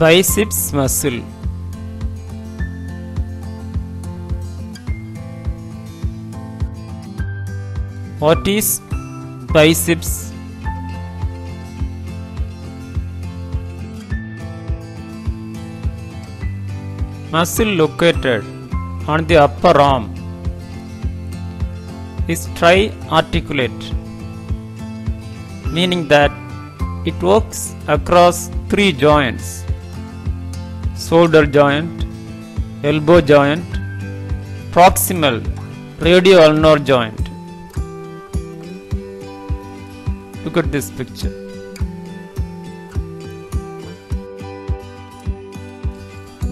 biceps muscle. What is biceps? Muscle located on the upper arm is triarticulate meaning that it works across three joints shoulder joint, elbow joint, proximal radioulnar joint. Look at this picture.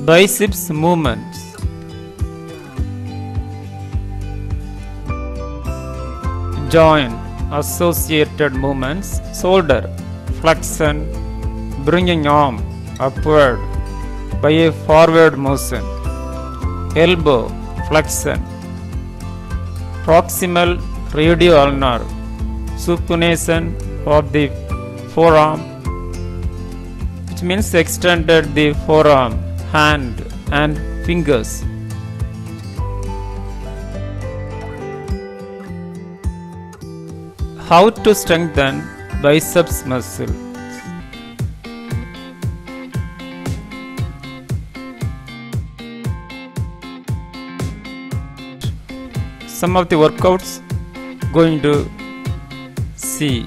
Biceps movements. Joint associated movements shoulder flexion bringing arm upward by a forward motion. Elbow flexion. Proximal radioulnar supination of the forearm. Which means extended the forearm hand and fingers. How to strengthen biceps muscle some of the workouts going to see